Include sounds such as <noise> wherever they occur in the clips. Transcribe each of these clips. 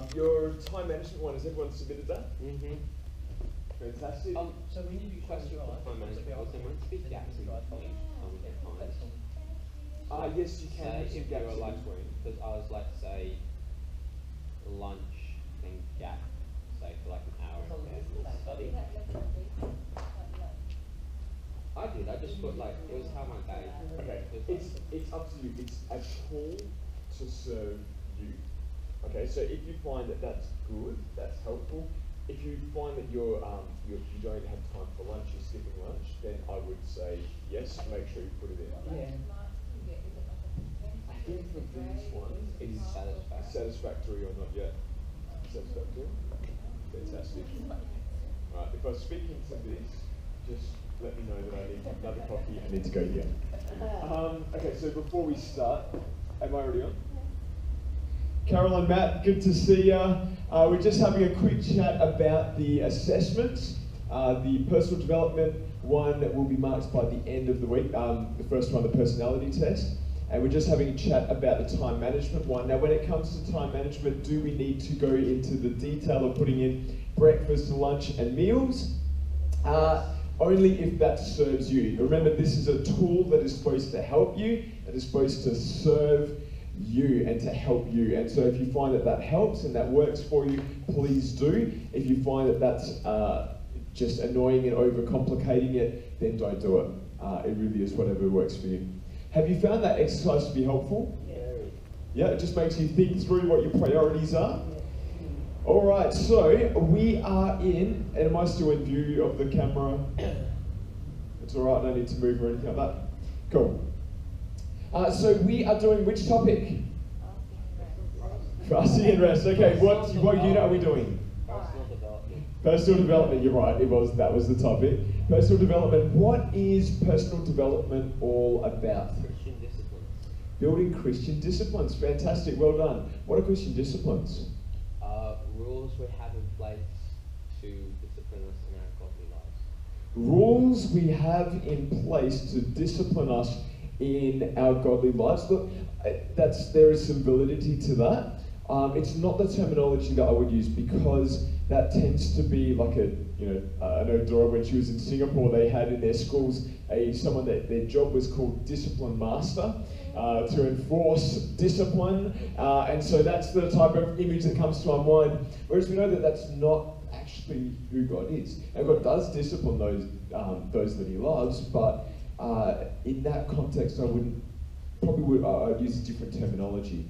Um, your time management one, has everyone submitted that? Mm-hmm. Fantastic. Um, So when you do question drive, for time management, was there meant to be gaps in between um, times? Ah, yes, you can. Say if gaps you're in like, between. because I was like, say, lunch and gap, say for like an hour and then study. I did, I just put like, it was how my day. Okay, it's it's up to you. It's a tool to serve you. Okay, so if you find that that's good, that's helpful. If you find that you're, um, you're you don't have time for lunch, you're skipping lunch, then I would say yes. Make sure you put it in. Yeah. I think for these ones, It's it's satisfactory. satisfactory or not yet. Satisfactory. Fantastic. Right, if I speak into this, just let me know that I need another coffee. I need to go here. <laughs> Um, okay, so before we start, am I already on? Carol and Matt, good to see you. Uh, we're just having a quick chat about the assessments. Uh, the personal development one that will be marked by the end of the week, um, the first one, the personality test. And we're just having a chat about the time management one. Now, when it comes to time management, do we need to go into the detail of putting in breakfast, lunch, and meals? Uh, only if that serves you. Remember, this is a tool that is supposed to help you, that is supposed to serve you and to help you. And so, if you find that that helps and that works for you, please do. If you find that that's uh, just annoying and overcomplicating it, then don't do it. Uh, it really is whatever works for you. Have you found that exercise to be helpful? Very. Yeah, it just makes you think through what your priorities are. All right, so we are in, and am I still in view of the camera? <coughs> It's all right, no need to move or anything like that. Cool. Uh, so we are doing which topic? Fasting and rest. Okay, what what unit are we doing? Personal development. Personal development. You're right. It was that was the topic. Personal development. What is personal development all about? Christian disciplines. Building Christian disciplines. Fantastic. Well done. What are Christian disciplines? Uh, rules we have in place to discipline us in our godly lives. rules we have in place to discipline us in our godly lives. Look, uh, that's there is some validity to that. Um, it's not the terminology that I would use because that tends to be like a you know uh, I know Dora when she was in Singapore they had in their schools a someone that their job was called discipline master. Uh, to enforce discipline, uh, and so that's the type of image that comes to our mind. Whereas we know that that's not actually who God is. And God does discipline those um, those that He loves, but uh, in that context, I wouldn't probably would uh, I'd use a different terminology.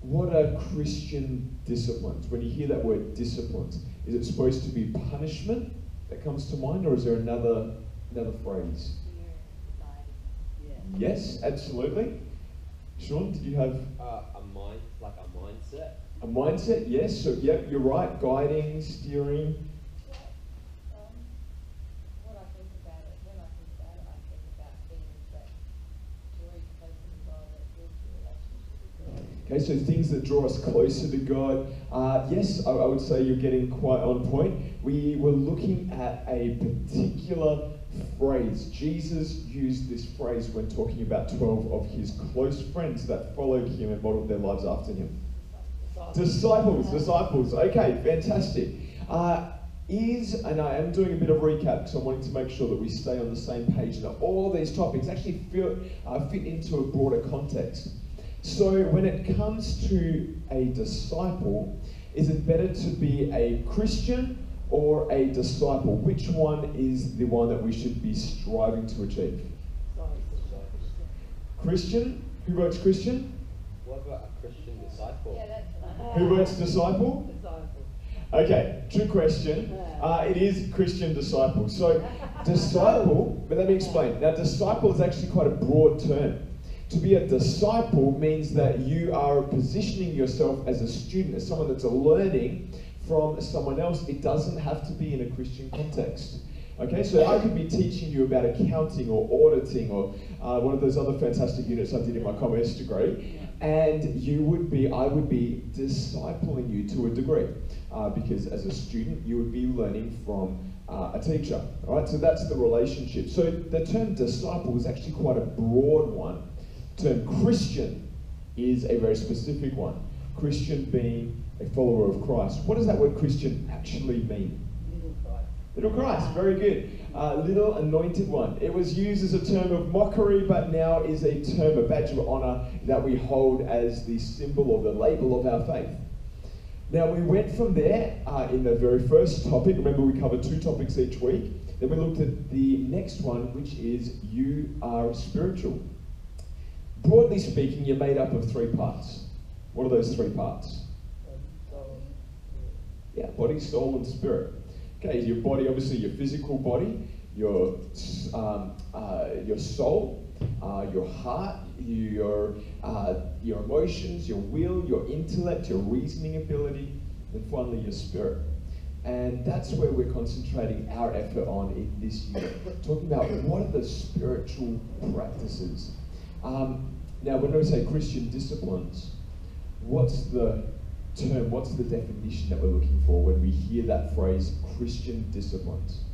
What are Christian disciplines? When you hear that word disciplines, is it supposed to be punishment that comes to mind, or is there another another phrase? Yes, absolutely. Sean, did you have Uh, a mind, like a mindset. a mindset? Yes. So, yep, you're right. Guiding, steering. What I think about it, when I think about it, I think about things that draw you closer to God, that build your relationship with God. Okay, so things that draw us closer to God. Uh, yes, I, I would say you're getting quite on point. We were looking at a particular phrase. Jesus used this phrase when talking about 12 of his close friends that followed him and modeled their lives after him. Disciples, disciples. Okay, fantastic. Uh, is, and I am doing a bit of recap because I'm wanting to make sure that we stay on the same page and that all these topics actually fit, uh, fit into a broader context. So, when it comes to a disciple, is it better to be a Christian or a disciple? Which one is the one that we should be striving to achieve? Christian? Who votes Christian? What about a Christian disciple? Yeah, that's. Who votes disciple? Okay, true question. Uh, it is Christian disciple. So, disciple, but let me explain. Now, disciple is actually quite a broad term. To be a disciple means that you are positioning yourself as a student, as someone that's learning from someone else. It doesn't have to be in a Christian context. Okay, so I could be teaching you about accounting or auditing or uh, one of those other fantastic units I did in my commerce degree, and you would be, I would be discipling you to a degree, uh, because as a student you would be learning from uh, a teacher. All right, so that's the relationship. So the term disciple is actually quite a broad one. The term Christian is a very specific one. Christian being a follower of Christ. What does that word Christian actually mean? Little Christ. Little Christ, very good. Uh, little anointed one. It was used as a term of mockery, but now is a term, a badge of honor that we hold as the symbol or the label of our faith. Now, we went from there uh, in the very first topic. Remember, we covered two topics each week. Then we looked at the next one, which is you are spiritual. Broadly speaking, you're made up of three parts. What are those three parts? Yeah, body, soul, and spirit. Okay, your body, obviously your physical body, your um, uh, your soul, uh, your heart, your uh, your emotions, your will, your intellect, your reasoning ability, and finally your spirit. And that's where we're concentrating our effort on in this unit, talking about what are the spiritual practices. Um, now, when we say Christian disciplines, what's the term, what's the definition that we're looking for when we hear that phrase, Christian disciplines?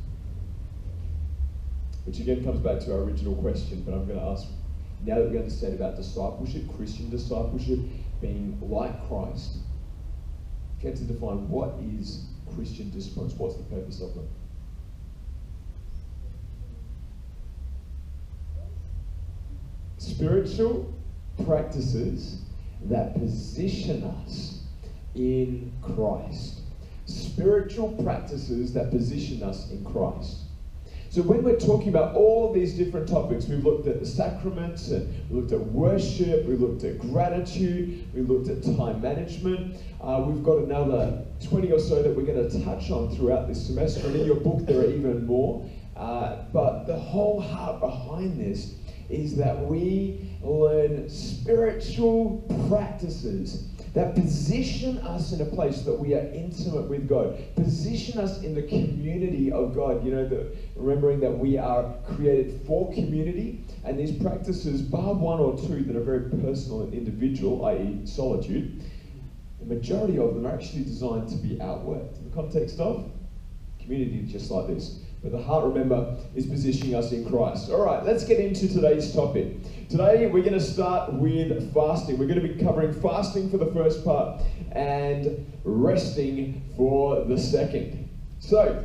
Which again comes back to our original question, but I'm going to ask now that we understand about discipleship, Christian discipleship, being like Christ, get to define what is Christian disciplines, what's the purpose of them? Spiritual practices that position us in Christ. Spiritual practices that position us in Christ. So when we're talking about all these different topics, we've looked at the sacraments, and we looked at worship, we looked at gratitude, we looked at time management. Uh, we've got another 20 or so that we're going to touch on throughout this semester, and in your book there are even more. Uh, but the whole heart behind this is that we learn spiritual practices that position us in a place that we are intimate with God, position us in the community of God. You know, the, remembering that we are created for community, and these practices, bar one or two that are very personal and individual, i.e., solitude, the majority of them are actually designed to be outworked in the context of community, just like this. But the heart, remember, is positioning us in Christ. All right, let's get into today's topic. Today, we're going to start with fasting. We're going to be covering fasting for the first part and resting for the second. So,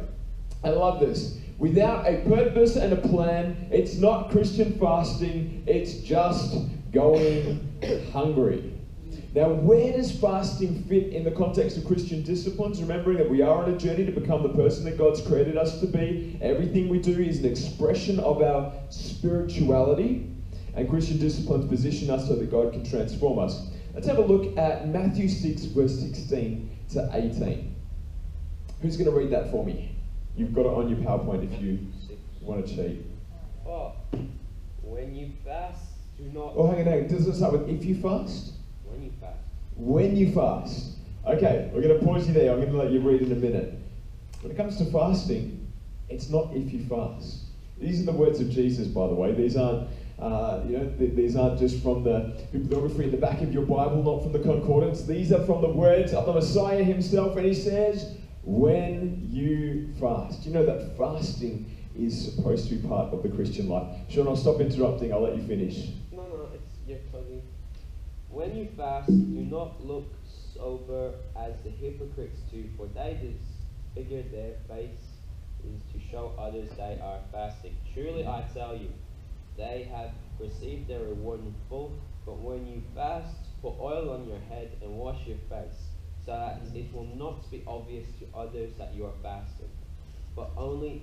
I love this. Without a purpose and a plan, it's not Christian fasting, it's just going hungry. Now, where does fasting fit in the context of Christian disciplines? Remembering that we are on a journey to become the person that God's created us to be. Everything we do is an expression of our spirituality, and Christian disciplines position us so that God can transform us. Let's have a look at Matthew 6, verse 16 to 18. Who's going to read that for me? You've got it on your PowerPoint if you want to cheat. Oh, when you fast, do not. Oh, hang on, hang on. Does it start with if you fast? When you fast. Okay, we're going to pause you there. I'm going to let you read in a minute. When it comes to fasting, it's not if you fast. These are the words of Jesus, by the way. These aren't, uh, you know, th- these aren't just from the bibliography in the back of your Bible, not from the concordance. These are from the words of the Messiah himself, and he says, "When you fast." You know that fasting is supposed to be part of the Christian life. Sean, I'll stop interrupting. I'll let you finish. No, no, it's you're closing. When you fast, do not look sober as the hypocrites do, for they disfigure their face is to show others they are fasting. Truly, I tell you, they have received their reward in full. But when you fast, put oil on your head and wash your face, so that it will not be obvious to others that you are fasting, but only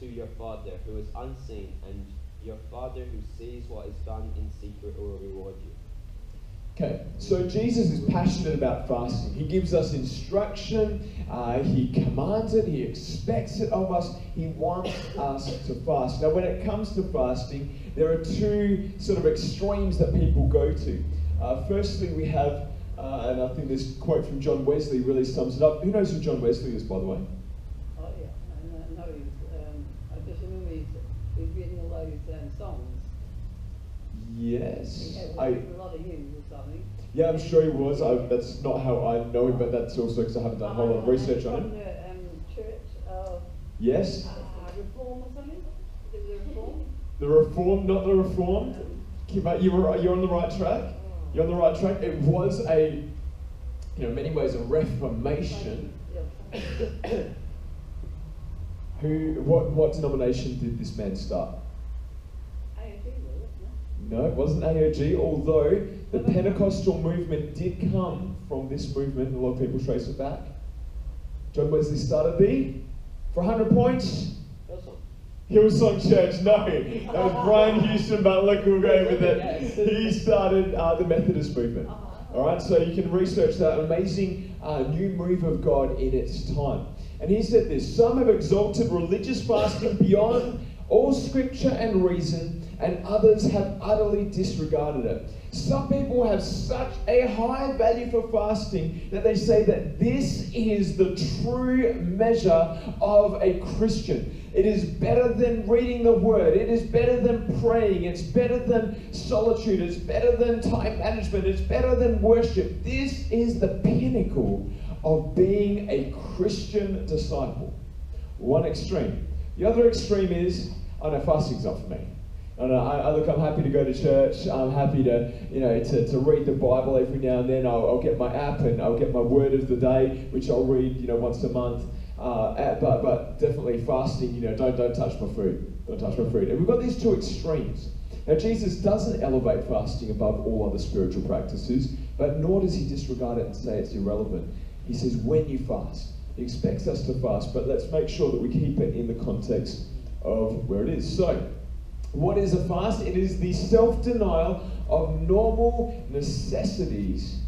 to your Father who is unseen, and your Father who sees what is done in secret will reward you. Okay, so Jesus is passionate about fasting. He gives us instruction, uh, he commands it, he expects it of us, he wants us to fast. Now, when it comes to fasting, there are two sort of extremes that people go to. Uh, firstly, we have, uh, and I think this quote from John Wesley really sums it up. Who knows who John Wesley is, by the way? Oh, yeah, I know, he's, um, I just remember he's, he's written all those um, songs. Yes. Had I, a lot of hymns or something. yeah, I'm sure he was. I, that's not how I know him, but that's also because I haven't done a whole lot of research on him. the um, church of Yes. uh, Reform or something? Is Reform? The Reformed, not the Reformed. Up, you were, you're on the right track. You're on the right track. It was a you know, in many ways a reformation. <coughs> <coughs> Who, what, what denomination did this man start? AFG, was it? No? It wasn't AOG, although the Pentecostal movement did come from this movement. A lot of people trace it back. John Wesley started the, for 100 points. Hillsong Church. No, that was <laughs> Brian Houston, but look, we'll go with it. He started uh, the Methodist movement. All right, so you can research that amazing uh, new move of God in its time. And he said this Some have exalted religious fasting beyond all scripture and reason, and others have utterly disregarded it. Some people have such a high value for fasting that they say that this is the true measure of a Christian. It is better than reading the word. It is better than praying. It's better than solitude. It's better than time management. It's better than worship. This is the pinnacle of being a Christian disciple. One extreme. The other extreme is, I know fasting's not for me. I I, I, look, I'm happy to go to church. I'm happy to, you know, to, to read the Bible every now and then. I'll, I'll get my app and I'll get my word of the day, which I'll read, you know, once a month. Uh, at- but, but definitely fasting, you know, don't, don't touch my food. Don't touch my food. And we've got these two extremes. Now, Jesus doesn't elevate fasting above all other spiritual practices, but nor does he disregard it and say it's irrelevant. He says, when you fast, he expects us to fast, but let's make sure that we keep it in the context of where it is. So, what is a fast? It is the self denial of normal necessities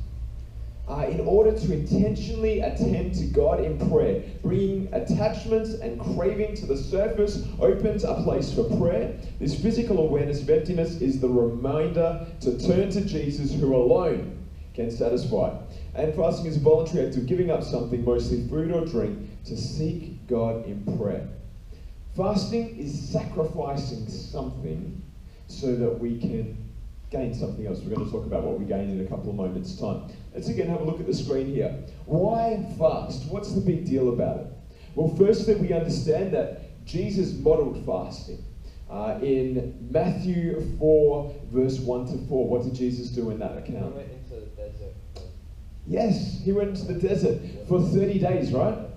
uh, in order to intentionally attend to God in prayer. Bringing attachments and craving to the surface opens a place for prayer. This physical awareness of emptiness is the reminder to turn to Jesus, who alone can satisfy. And fasting is a voluntary act of giving up something, mostly food or drink, to seek God in prayer. Fasting is sacrificing something so that we can gain something else. We're going to talk about what we gain in a couple of moments' time. Let's again have a look at the screen here. Why fast? What's the big deal about it? Well, firstly, we understand that Jesus modeled fasting. Uh, in Matthew 4, verse 1 to 4, what did Jesus do in that account? went into the desert. Yes, he went into the desert for 30 days, right?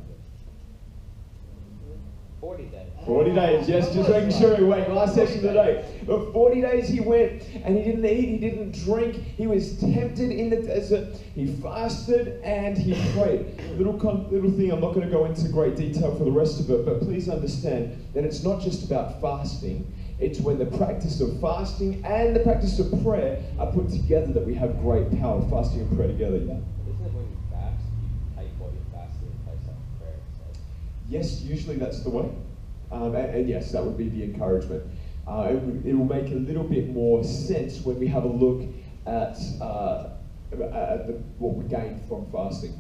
40 days. 40 days, yes, just making sure we wait. Last session today. But 40 days he went and he didn't eat, he didn't drink, he was tempted in the desert, he fasted and he prayed. Little, little thing, I'm not going to go into great detail for the rest of it, but please understand that it's not just about fasting, it's when the practice of fasting and the practice of prayer are put together that we have great power. Fasting and prayer together, yeah. Isn't it when you fast, you take what you're fasting and place that in prayer instead? Yes, usually that's the way. Um, and, and yes, that would be the encouragement. Uh, it, it will make a little bit more sense when we have a look at, uh, at the, what we gain from fasting.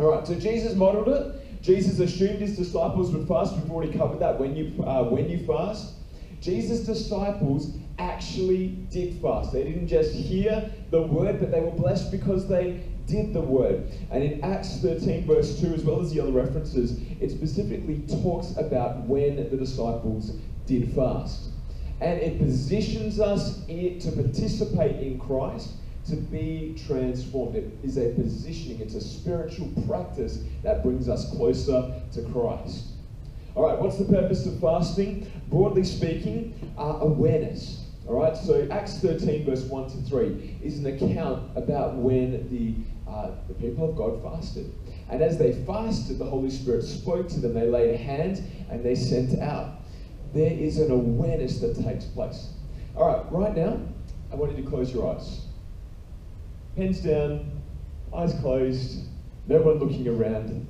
All right, so Jesus modeled it. Jesus assumed his disciples would fast. We've already covered that. When you uh, when you fast, Jesus' disciples actually did fast. They didn't just hear the word, but they were blessed because they did the word. And in Acts 13, verse 2, as well as the other references, it specifically talks about when the disciples did fast. And it positions us to participate in Christ, to be transformed. It is a positioning, it's a spiritual practice that brings us closer to Christ. All right, what's the purpose of fasting? Broadly speaking, uh, awareness. All right, so Acts 13, verse 1 to 3 is an account about when the, uh, the people of God fasted. And as they fasted, the Holy Spirit spoke to them. They laid hands and they sent out. There is an awareness that takes place. All right, right now, I want you to close your eyes. Hands down, eyes closed, no one looking around.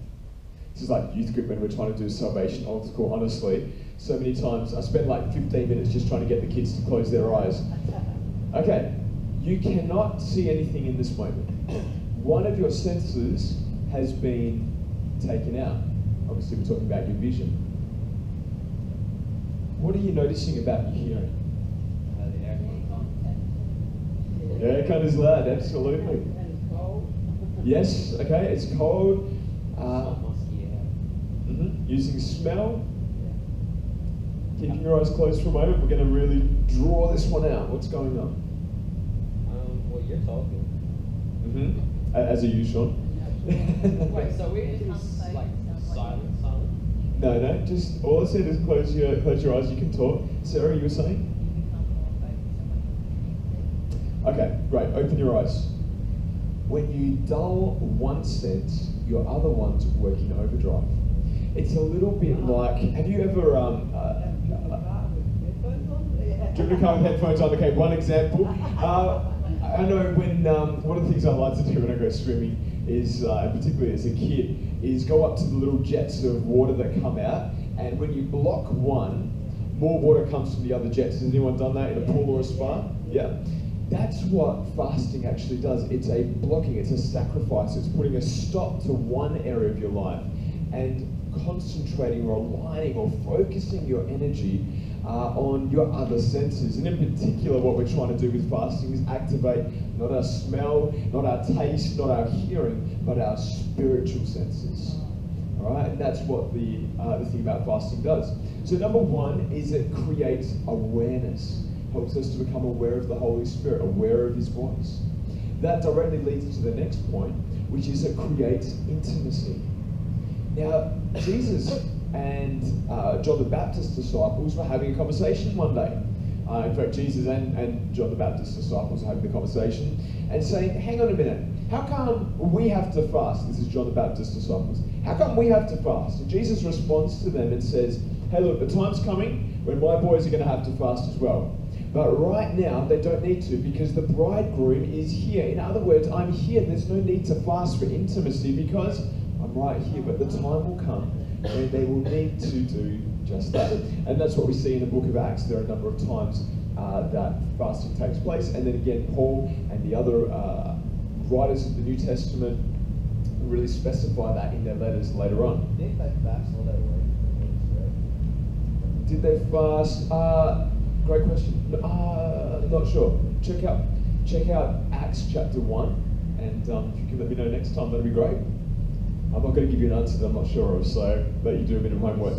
This is like youth group when we're trying to do salvation old school, honestly. So many times I spent like 15 minutes just trying to get the kids to close their eyes. Okay, you cannot see anything in this moment. One of your senses has been taken out. Obviously, we're talking about your vision. What are you noticing about your hearing? Uh, the air Yeah, it kind of is loud, absolutely. Yes, okay, it's cold. Uh, Not musky air. mhm, Using smell. Keeping your eyes closed for a moment, we're going to really draw this one out. What's going on? Um, well, you're talking. Mm-hmm. A- As are you, Sean? Wait, so we're in s- like silent, silent? No, no. Just all I said is close your close your eyes. You can talk. Sarah, you were saying? You become more focused on what Okay, great. Open your eyes. When you dull one sense, your other one's working overdrive. It's a little bit like. Have you ever um? Uh, uh, Driven a car with headphones on. Okay, one example. <laughs> Uh, I know when um, one of the things I like to do when I go swimming is, uh, particularly as a kid, is go up to the little jets of water that come out, and when you block one, more water comes from the other jets. Has anyone done that in a pool or a spa? Yeah. That's what fasting actually does. It's a blocking, it's a sacrifice, it's putting a stop to one area of your life and concentrating or aligning or focusing your energy uh, on your other senses. And in particular, what we're trying to do with fasting is activate not our smell, not our taste, not our hearing, but our spiritual senses. All right, and that's what the, uh, the thing about fasting does. So, number one is it creates awareness, helps us to become aware of the Holy Spirit, aware of His voice. That directly leads to the next point, which is it creates intimacy. Now, Jesus and uh, John the Baptist's disciples were having a conversation one day. Uh, in fact, Jesus and, and John the Baptist's disciples were having the conversation and saying, Hang on a minute, how come we have to fast? This is John the Baptist's disciples. How come we have to fast? And Jesus responds to them and says, Hey, look, the time's coming when my boys are going to have to fast as well. But right now, they don't need to because the bridegroom is here. In other words, I'm here. There's no need to fast for intimacy because I'm right here. But the time will come when they will need to do just that. And that's what we see in the book of Acts. There are a number of times uh, that fasting takes place. And then again, Paul and the other uh, writers of the New Testament really specify that in their letters later on. Didn't they fast all that way? Did they fast? Uh, great question. Uh, not sure. Check out check out Acts chapter one, and um, if you can let me know next time, that'd be great. I'm not going to give you an answer that I'm not sure of, so let you do a bit of homework.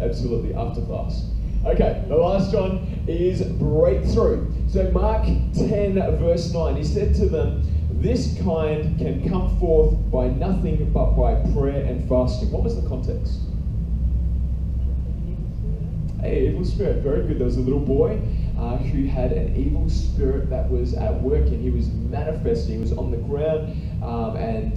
Absolutely, after class. Okay, the last one is breakthrough. So Mark 10, verse 9, he said to them, This kind can come forth by nothing but by prayer and fasting. What was the context? A evil spirit, very good. There was a little boy uh, who had an evil spirit that was at work and he was manifesting. He was on the ground um, and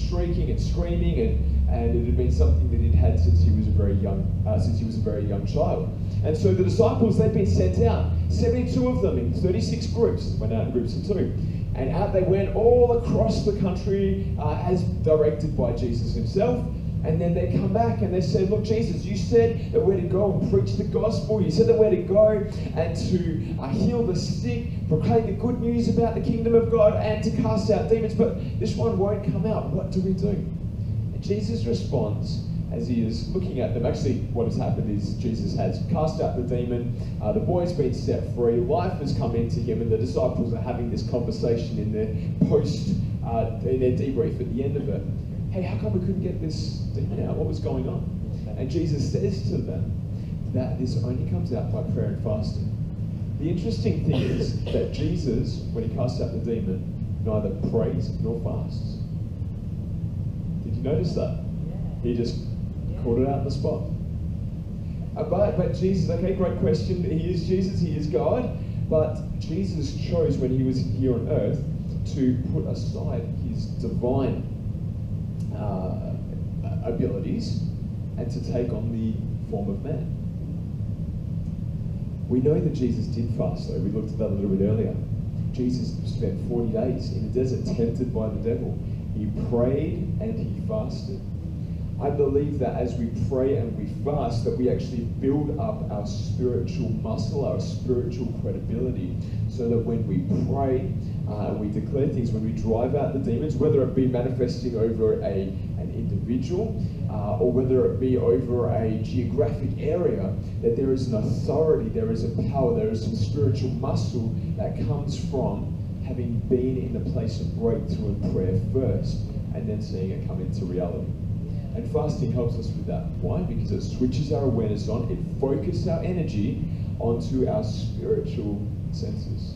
shrieking and screaming, and, and it had been something that he'd had since he was a very young, uh, since he was a very young child. And so the disciples they'd been sent out, 72 of them in 36 groups, went out in groups of two, and out they went all across the country uh, as directed by Jesus himself. And then they come back and they say, Look, Jesus, you said that we're to go and preach the gospel. You said that we're to go and to uh, heal the sick, proclaim the good news about the kingdom of God, and to cast out demons. But this one won't come out. What do we do? And Jesus responds as he is looking at them. Actually, what has happened is Jesus has cast out the demon. Uh, the boy's been set free. Life has come into him, and the disciples are having this conversation in their post, uh, in their debrief at the end of it hey, how come we couldn't get this demon out? What was going on? And Jesus says to them that this only comes out by prayer and fasting. The interesting thing is that Jesus, when he casts out the demon, neither prays nor fasts. Did you notice that? He just called it out on the spot. Uh, but, but Jesus, okay, great question. He is Jesus, he is God. But Jesus chose when he was here on earth to put aside his divine uh, abilities and to take on the form of man. We know that Jesus did fast, though. We looked at that a little bit earlier. Jesus spent 40 days in the desert tempted by the devil. He prayed and he fasted. I believe that as we pray and we fast, that we actually build up our spiritual muscle, our spiritual credibility, so that when we pray, uh, we declare things, when we drive out the demons, whether it be manifesting over a, an individual uh, or whether it be over a geographic area, that there is an authority, there is a power, there is some spiritual muscle that comes from having been in the place of breakthrough and prayer first and then seeing it come into reality. And fasting helps us with that. Why? Because it switches our awareness on, it focuses our energy onto our spiritual senses.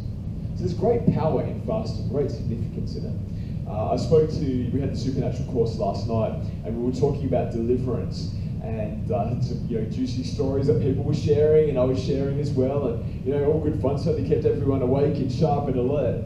So there's great power in fasting, great significance in it. Uh, I spoke to, we had the supernatural course last night, and we were talking about deliverance and uh, some you know juicy stories that people were sharing, and I was sharing as well, and you know all good fun. Certainly kept everyone awake and sharp and alert.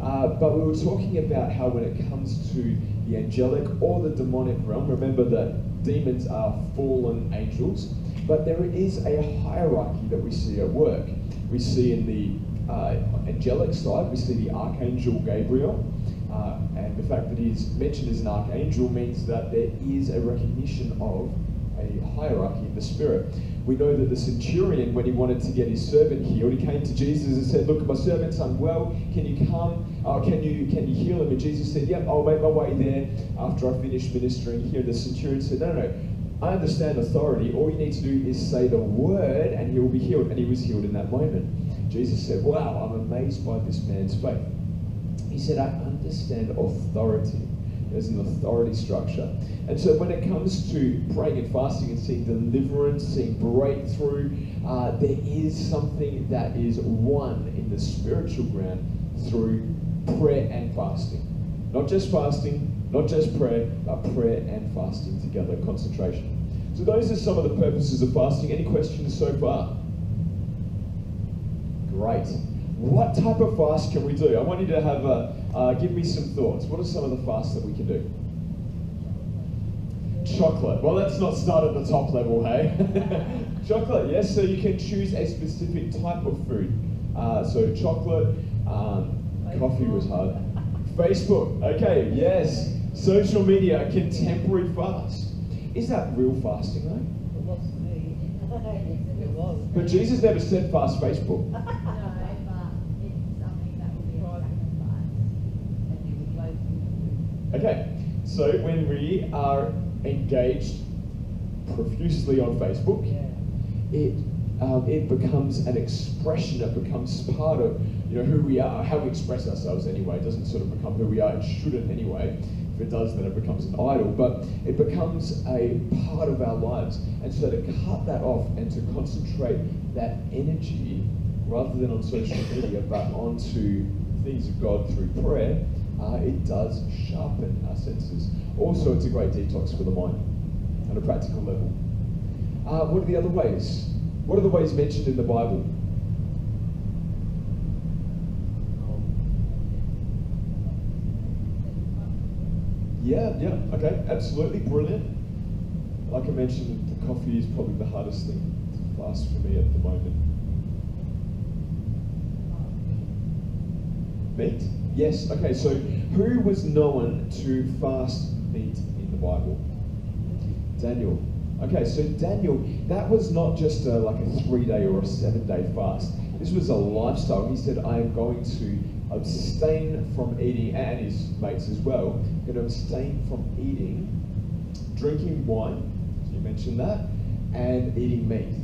Uh, but we were talking about how when it comes to the angelic or the demonic realm, remember that demons are fallen angels, but there is a hierarchy that we see at work. We see in the uh, angelic side, we see the archangel Gabriel. Uh, and the fact that he's mentioned as an archangel means that there is a recognition of hierarchy in the spirit. We know that the centurion, when he wanted to get his servant healed, he came to Jesus and said, "Look, my servant's unwell. Can you come? Uh, can you can you heal him?" And Jesus said, "Yep, I'll make my way there after I finish ministering here." The centurion said, "No, no, no. I understand authority. All you need to do is say the word, and he will be healed." And he was healed in that moment. Jesus said, "Wow, I'm amazed by this man's faith." He said, "I understand authority." There's an authority structure. And so when it comes to praying and fasting and seeing deliverance, seeing breakthrough, uh, there is something that is won in the spiritual ground through prayer and fasting. Not just fasting, not just prayer, but prayer and fasting together, concentration. So those are some of the purposes of fasting. Any questions so far? Great. What type of fast can we do? I want you to have a, uh, give me some thoughts. What are some of the fasts that we can do? Chocolate. Well, let's not start at the top level, hey? <laughs> chocolate, yes. So you can choose a specific type of food. Uh, so chocolate, um, coffee was hard. Facebook, okay, yes. Social media, contemporary fast. Is that real fasting though? It was for me. <laughs> It was. But Jesus never said fast Facebook. <laughs> No, but it's something that will be a Right. sacrifice. And he was like, Okay, so when we are engaged profusely on Facebook, yeah. it um, it becomes an expression. It becomes part of you know who we are, how we express ourselves. Anyway, it doesn't sort of become who we are. It shouldn't anyway. If it does, then it becomes an idol. But it becomes a part of our lives. And so to cut that off and to concentrate that energy rather than on social media, but onto things of God through prayer, uh, it does sharpen our senses. Also, it's a great detox for the mind on a practical level. Uh, what are the other ways? What are the ways mentioned in the Bible? Yeah, yeah, okay, absolutely, brilliant. Like I mentioned, the coffee is probably the hardest thing to fast for me at the moment. Meat? Yes, okay, so who was known to fast meat in the Bible? Daniel. Okay, so Daniel, that was not just a, like a three day or a seven day fast. This was a lifestyle. He said, I am going to abstain from eating, and his mates as well, going to abstain from eating, drinking wine, so you mentioned that, and eating meat.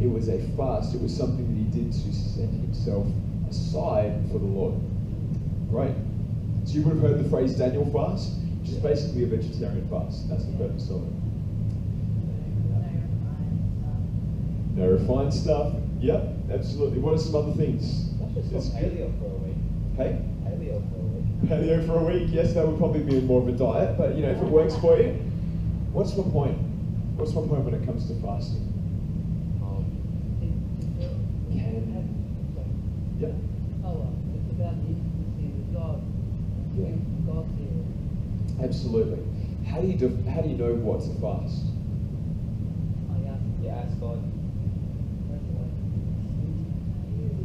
It was a fast, it was something that he did to set himself aside for the Lord. Great. So you would have heard the phrase Daniel fast, which is basically a vegetarian fast. That's the purpose of it. No refined stuff. Yep, absolutely. What are some other things? Yes. paleo for a week. Hey? Paleo for a week. Paleo for a week, yes, that would probably be more of a diet, but you know, if it works for you. What's my point? What's my point when it comes to fasting? Um, Can Yep. Oh, well, it's about the intimacy with God. Yeah. With God there. Absolutely. How do you def- how do you know what's a fast? I asked you ask God. anyway.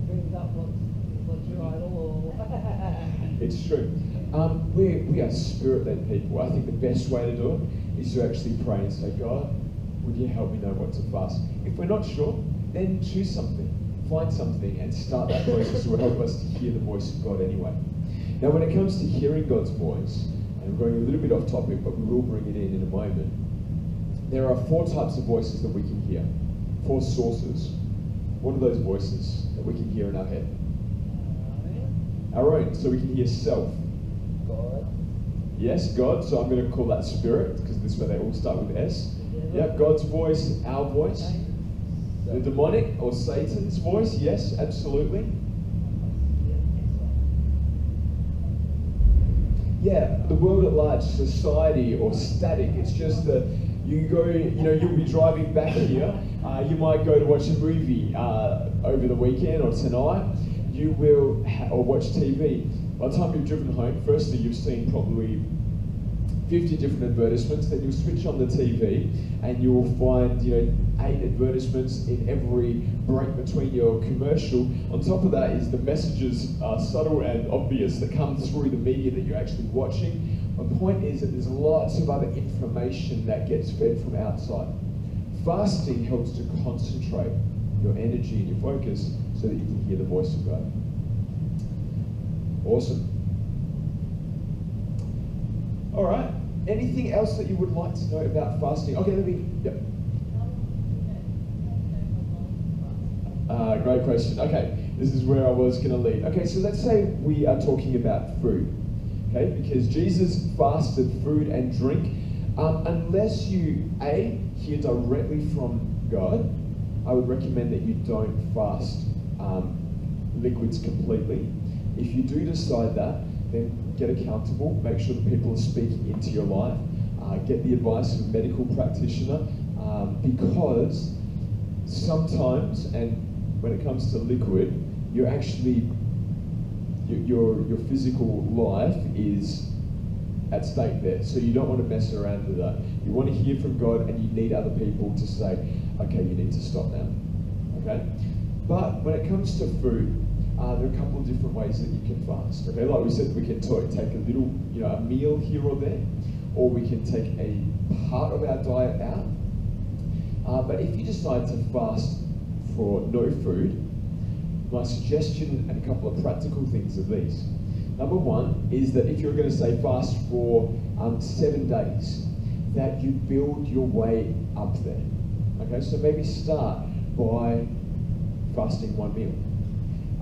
Brings up what's, what's your idol or. It's true. Um, we we are spirit-led people. I think the best way to do it is to actually pray and say, God, would you help me know what to fast? If we're not sure, then choose something, find something, and start that process. It will help us to hear the voice of God anyway. Now, when it comes to hearing God's voice, we're going a little bit off topic, but we will bring it in in a moment. There are four types of voices that we can hear, four sources. What are those voices that we can hear in our head? Our own, so we can hear self. God. Yes, God. So I'm going to call that spirit because this is where they all start with S. Yep, God's voice, our voice. The demonic or Satan's voice. Yes, absolutely. Yeah, the world at large, society or static. It's just that you go, you know, you'll be driving back here. Uh, you might go to watch a movie uh, over the weekend or tonight. You will, ha- or watch TV. By the time you've driven home, firstly, you've seen probably 50 different advertisements, then you'll switch on the TV and you will find, you know, eight advertisements in every break between your commercial. On top of that is the messages are subtle and obvious that come through the media that you're actually watching. My point is that there's lots of other information that gets fed from outside. Fasting helps to concentrate your energy and your focus so that you can hear the voice of God. Awesome. All right. Anything else that you would like to know about fasting? Okay, let me. Yep. Uh, great question. Okay, this is where I was going to lead. Okay, so let's say we are talking about food. Okay, because Jesus fasted food and drink. Um, unless you a hear directly from God, I would recommend that you don't fast um, liquids completely. If you do decide that, then get accountable. Make sure that people are speaking into your life. Uh, get the advice of a medical practitioner um, because sometimes, and when it comes to liquid, you're actually your, your, your physical life is at stake there. So you don't want to mess around with that. You want to hear from God and you need other people to say, okay, you need to stop now. Okay? But when it comes to food, uh, there are a couple of different ways that you can fast. Okay, like we said, we can take a little, you know, a meal here or there, or we can take a part of our diet out. Uh, but if you decide to fast for no food, my suggestion and a couple of practical things are these. Number one is that if you're going to say fast for um, seven days, that you build your way up there. Okay, so maybe start by fasting one meal.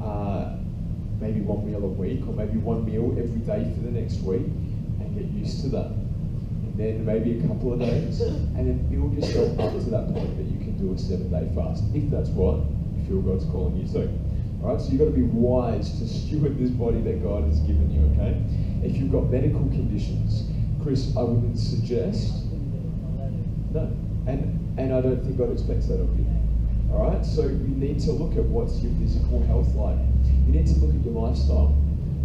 Uh, maybe one meal a week, or maybe one meal every day for the next week, and get used to that. And then maybe a couple of days, and then build yourself up to that point that you can do a seven day fast, if that's what you feel God's calling you to. All right, so you've got to be wise to steward this body that God has given you, okay? If you've got medical conditions, Chris, I wouldn't suggest, no, and, and I don't think God expects that of you. All right, so you need to look at what's your physical health like. You need to look at your lifestyle.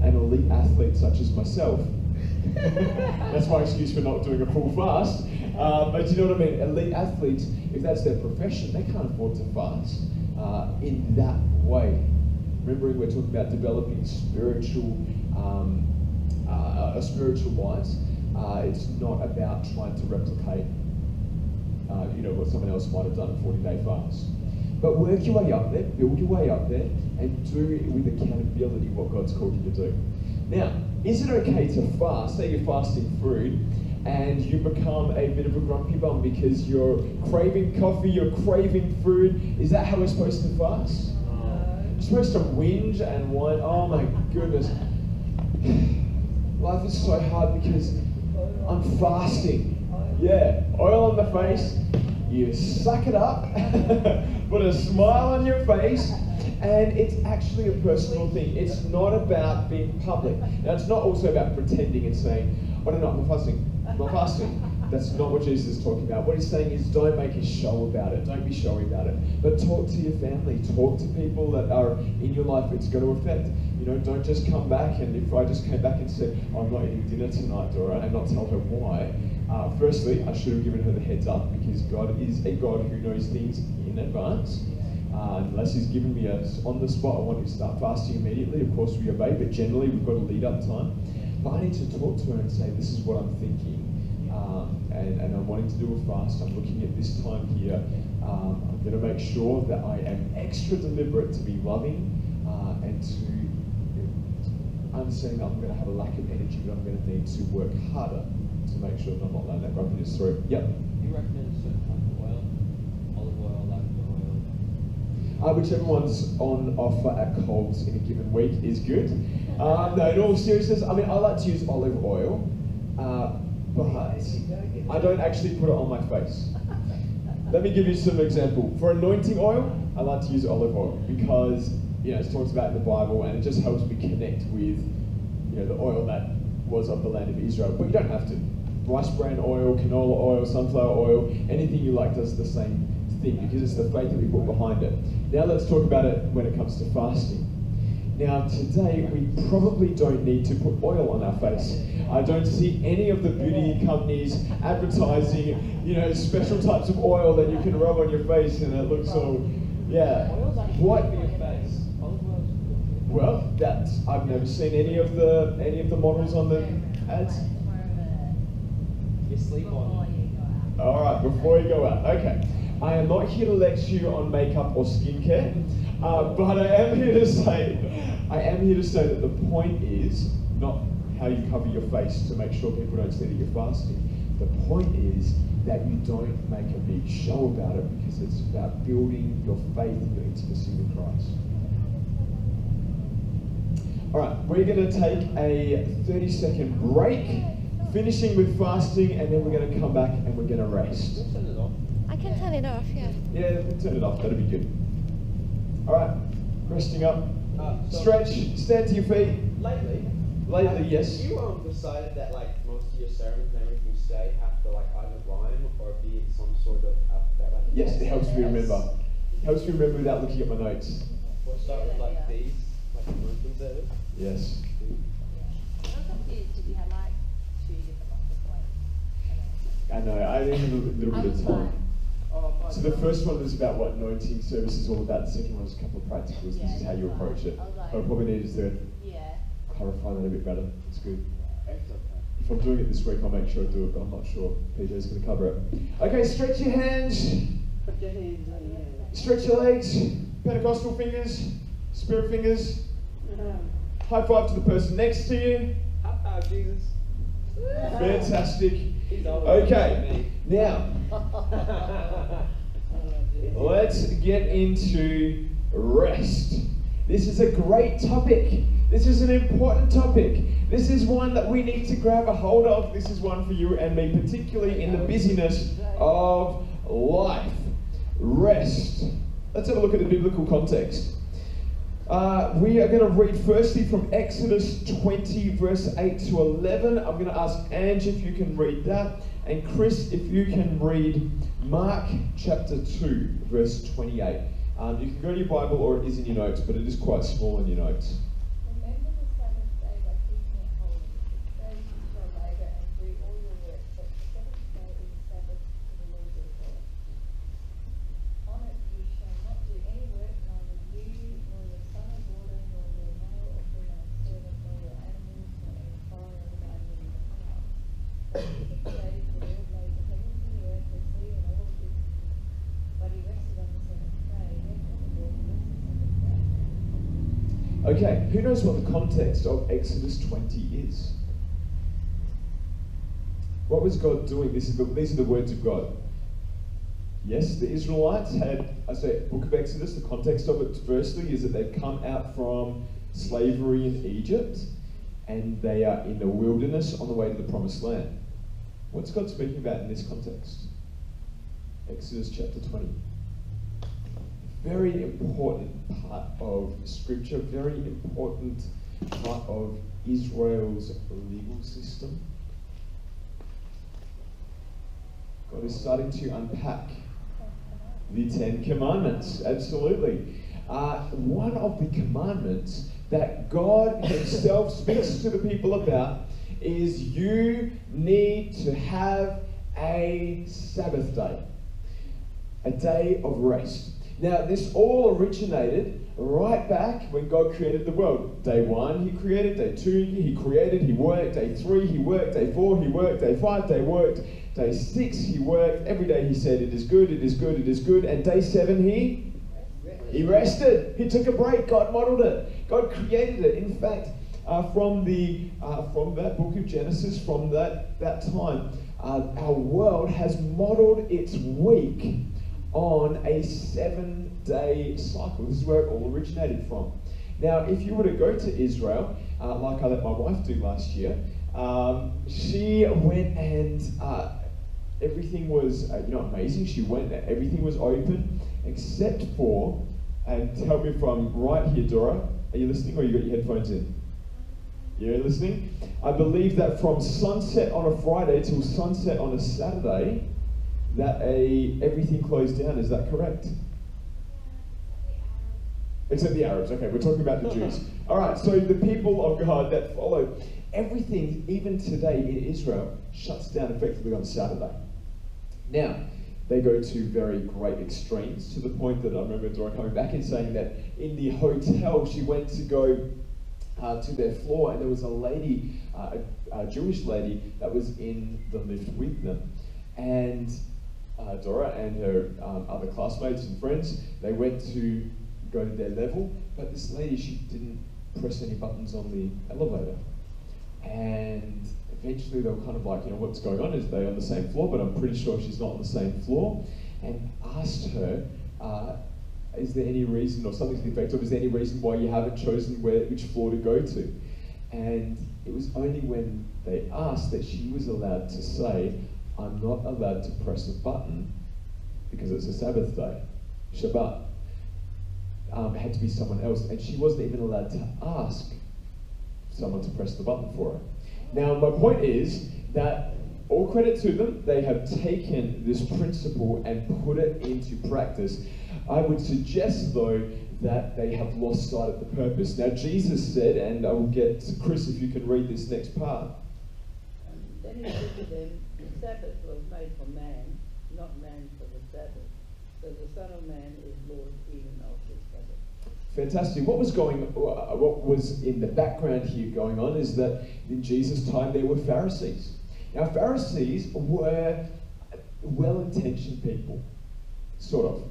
An elite athlete such as myself, <laughs> that's my excuse for not doing a full fast. Uh, but you know what I mean? Elite athletes, if that's their profession, they can't afford to fast uh, in that way. Remembering we're talking about developing spiritual, um, uh, a spiritual life. Uh, it's not about trying to replicate, uh, you know, what someone else might have done a 40-day fast. But work your way up there, build your way up there, and do it with accountability what God's called you to do. Now, is it okay to fast? Say you're fasting food, and you become a bit of a grumpy bum because you're craving coffee, you're craving food. Is that how we're supposed to fast? You're supposed to whinge and whine. Oh my goodness. Life is so hard because I'm fasting. Yeah, oil on the face. You suck it up, <laughs> put a smile on your face, and it's actually a personal thing. It's not about being public. Now, it's not also about pretending and saying, "Oh no, no, I'm not fasting. I'm not fasting." That's not what Jesus is talking about. What he's saying is, don't make a show about it. Don't be showy about it. But talk to your family. Talk to people that are in your life. It's going to affect. You know, don't just come back and if I just came back and said, oh, I'm not eating dinner tonight, Dora, and not tell her why. Uh, firstly, I should have given her the heads up because God is a God who knows things in advance. Uh, unless He's given me a on the spot, I want to start fasting immediately. Of course, we obey, but generally we've got a lead up time. But I need to talk to her and say, this is what I'm thinking. Um, and, and I'm wanting to do a fast. I'm looking at this time here. Um, I'm going to make sure that I am extra deliberate to be loving uh, and to understand that I'm going to have a lack of energy, but I'm going to need to work harder to make sure that I'm not letting that. Yep. Do you recommend a certain type of oil? Olive oil, lavender oil? Uh, whichever one's on offer at Coles in a given week is good. Uh, no, in all seriousness, I mean, I like to use olive oil, uh, but I don't actually put it on my face. Let me give you some example. For anointing oil, I like to use olive oil because you know it talks about in the Bible, and it just helps me connect with you know the oil that was of the land of Israel. But you don't have to. Rice bran oil, canola oil, sunflower oil, anything you like does the same thing because it's the faith that we put behind it. Now let's talk about it when it comes to fasting. Now, today we probably don't need to put oil on our face. I don't see any of the beauty companies advertising, you know, special types of oil that you can rub on your face and it looks all, yeah. What? good for your face. Olive oil's good. Well, that's I've never seen any of the any of the models on the ads. You sleep on. All right, before you go out, okay. I am not here to lecture you on makeup or skincare, uh, but I am here to say, I am here to say that the point is not how you cover your face to make sure people don't see that you're fasting. The point is that you don't make a big show about it because it's about building your faith and your intimacy with Christ. All right, we're going to take a 30 second break, finishing with fasting, and then we're going to come back and we're going to rest. Just turn it off. I can turn it off, yeah. Yeah, we'll turn it off. That'll be good. All right, resting up. Uh, so Stretch. Stand to your feet. Lately, Lately, have yes. You um decided that like most of your sermons and everything you say have to like either rhyme or be in some sort of alphabet. Like Yes, it helps me remember. Helps me remember without looking at my notes. Or start with like Yeah. these, like Corinthians that is. Yes. I'm confused if you had like two different options, like. I know. I need a little, little bit of time. Fine. So the first one is about what anointing service is all about. The second one is a couple of practicals. This is how you approach it. I like- What I probably need is to Yeah. clarify that a bit better. It's good. It's. If I'm doing it this week, I'll make sure I do it, but I'm not sure. PJ's going to cover it. Okay, stretch your hands. Put your hands on your head. Stretch your legs. Pentecostal fingers. Spirit fingers. Uh-huh. High five to the person next to you. High five, Jesus. Fantastic. He's Okay, now <laughs> let's get into rest. This is a great topic. This is an important topic. This is one that we need to grab a hold of. This is one for you and me, particularly in the busyness of life. Rest. Let's have a look at the biblical context. Uh, we are going to read firstly from Exodus 20, verse 8 to 11. I'm going to ask Ange if you can read that, and Chris if you can read Mark chapter 2, verse 28. Um, you can go to your Bible or it is in your notes, but it is quite small in your notes. Remember the Sabbath day by keeping it holy. Six days you shall labor and do all your work, but the seventh day is the Sabbath to the Lord your God. On it you shall not do any work, neither you, nor your son or daughter, nor your male or female servant, nor your animals, nor any foreign animal in the house. For in six days the Lord made the heavens and the earth, the sea, and all of its but he rested on the seventh day. Therefore the Lord blessed the seventh day. Okay, who knows what the context of Exodus 20 is? What was God doing? This is the, these are the words of God. Yes, the Israelites had, I say, Book of Exodus, the context of it, firstly, is that they've come out from slavery in Egypt and they are in the wilderness on the way to the promised land. What's God speaking about in this context? Exodus chapter 20. Very important part of Scripture, very important part of Israel's legal system. God is starting to unpack the Ten Commandments, absolutely. Uh, one of the commandments that God Himself <laughs> speaks to the people about is you need to have a Sabbath day, a day of rest. Now, this all originated right back when God created the world. Day one, He created. Day two, He created. He worked. Day three, He worked. Day four, He worked. Day five, Day worked. Day six, He worked. Every day He said, It is good, it is good, it is good. And day seven, He he rested. He took a break. God modeled it. God created it. In fact, uh, from the uh, from that book of Genesis, from that that time, uh, our world has modeled its week on a seven-day cycle. This is where it all originated from. Now, if you were to go to Israel, uh, like I let my wife do last year, um, she went and uh, everything was uh, you know amazing. She went, everything was open except for, and tell me if I'm right here, Dora. Are you listening or you got your headphones in? You're listening? I believe that from sunset on a Friday till sunset on a Saturday, that a everything closed down. Is that correct? Except the Arabs. Okay, we're talking about the Jews. <laughs> All right, so the people of God that follow, everything, even today in Israel, shuts down effectively on Saturday. Now, they go to very great extremes to the point that I remember Dora coming back and saying that in the hotel she went to go uh, to their floor and there was a lady, uh, a, a Jewish lady, that was in the lift with them. And uh, Dora and her um, other classmates and friends, they went to go to their level, but this lady, she didn't press any buttons on the elevator. And eventually they were kind of like, you know, what's going on? Is they on the same floor? But I'm pretty sure she's not on the same floor. And asked her, uh, is there any reason, or something to the effect of, is there any reason why you haven't chosen where, which floor to go to? And it was only when they asked that she was allowed to say, I'm not allowed to press a button because it's a Sabbath day, Shabbat. Um, had to be someone else, and she wasn't even allowed to ask someone to press the button for her. Now, my point is that all credit to them, they have taken this principle and put it into practice. I would suggest, though, that they have lost sight of the purpose. Now, Jesus said, and I will get Chris if you can read this next part. And then he said to them, the Sabbath was made for man, not man for the Sabbath. So the Son of Man is Lord even of the Sabbath. Fantastic. What was going, uh, what was in the background here going on is that in Jesus' time there were Pharisees. Now Pharisees were well-intentioned people, sort of.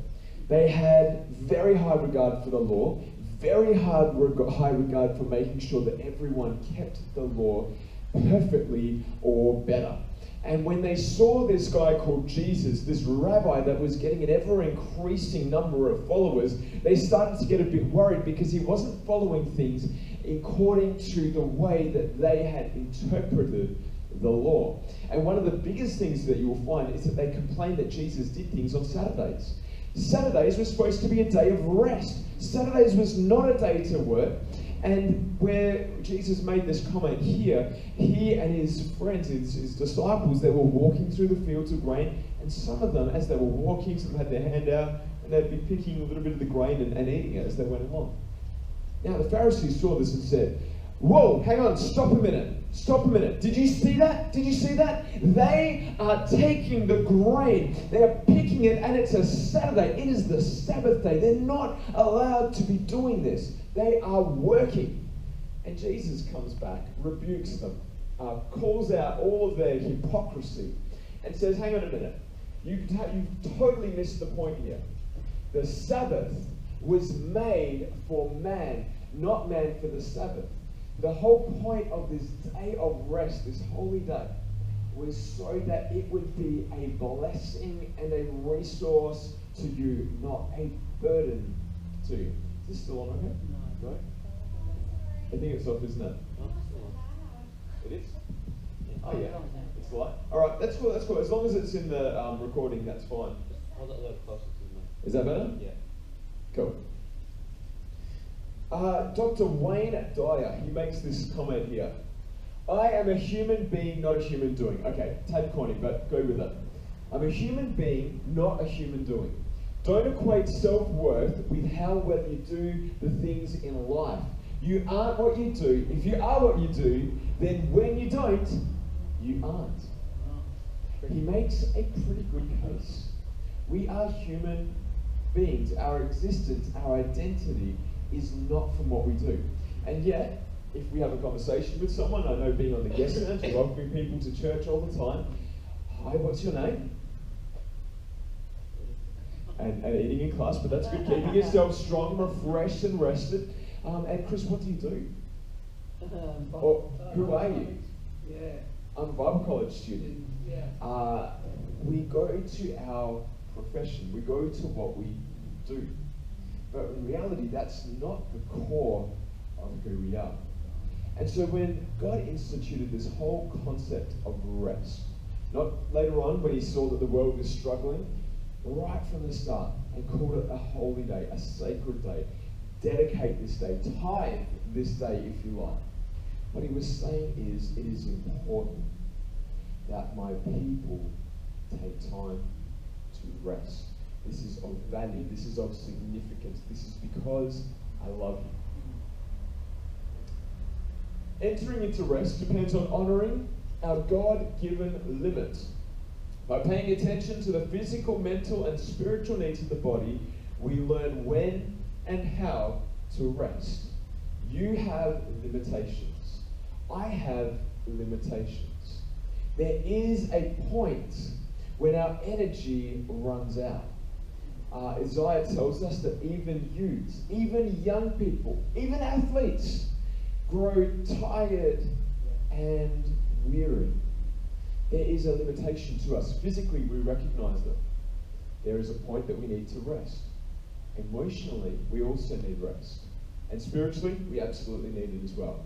They had very high regard for the law, very hard reg- high regard for making sure that everyone kept the law perfectly or better. And when they saw this guy called Jesus, this rabbi that was getting an ever increasing number of followers, they started to get a bit worried because he wasn't following things according to the way that they had interpreted the law. And one of the biggest things that you will find is that they complained that Jesus did things on Saturdays. Saturdays were supposed to be a day of rest. Saturdays was not a day to work. And where Jesus made this comment here, he and his friends, his, his disciples, they were walking through the fields of grain, and some of them, as they were walking, some had their hand out, and they'd be picking a little bit of the grain and, and eating it as they went along. Now the Pharisees saw this and said, Whoa, hang on, stop a minute. Stop a minute. Did you see that? Did you see that? They are taking the grain, they are picking it, and it's a Saturday. It is the Sabbath day. They're not allowed to be doing this. They are working. And Jesus comes back, rebukes them, uh, calls out all of their hypocrisy, and says, Hang on a minute. You, you've totally missed the point here. The Sabbath was made for man, not man for the Sabbath. The whole point of this day of rest, this holy day, was so that it would be a blessing and a resource to you, not a burden to you. Is this still on okay? No. I think it's off, isn't it? It is? Oh, yeah. It's light. All right, that's cool, that's cool. As long as it's in the um, recording, that's fine. Hold it a little closer to me. Is that better? Yeah. Cool. Uh, Dr. Wayne Dyer, he makes this comment here. I am a human being, not a human doing. Okay, tad corny, but go with it. I'm a human being, not a human doing. Don't equate self worth with how well you do the things in life. You aren't what you do. If you are what you do, then when you don't, you aren't. He makes a pretty good case. We are human beings. Our existence, our identity is not from what we do. And yet, if we have a conversation with someone, I know being on the guest <coughs> lounge, welcoming people to church all the time. Hi, what's your name? And, and eating in class, but that's good. Keeping <laughs> yourself strong, refreshed, and rested. Um, and Chris, what do you do? Um, Or who are you? Yeah, I'm a Bible college student. yeah. Uh, we go to our profession, we go to what we do. But in reality, that's not the core of who we are. And so when God instituted this whole concept of rest, not later on when he saw that the world was struggling, right from the start, and called it a holy day, a sacred day. Dedicate this day, tithe this day if you like. What he was saying is, it is important that my people take time to rest. This is of value. This is of significance. This is because I love you. Entering into rest depends on honoring our God given limit. By paying attention to the physical, mental, and spiritual needs of the body, we learn when and how to rest. You have limitations. I have limitations. There is a point when our energy runs out. Uh, Isaiah tells us that even youths, even young people, even athletes grow tired and weary. There is a limitation to us. Physically, we recognize that. There is a point that we need to rest. Emotionally, we also need rest. And spiritually, we absolutely need it as well.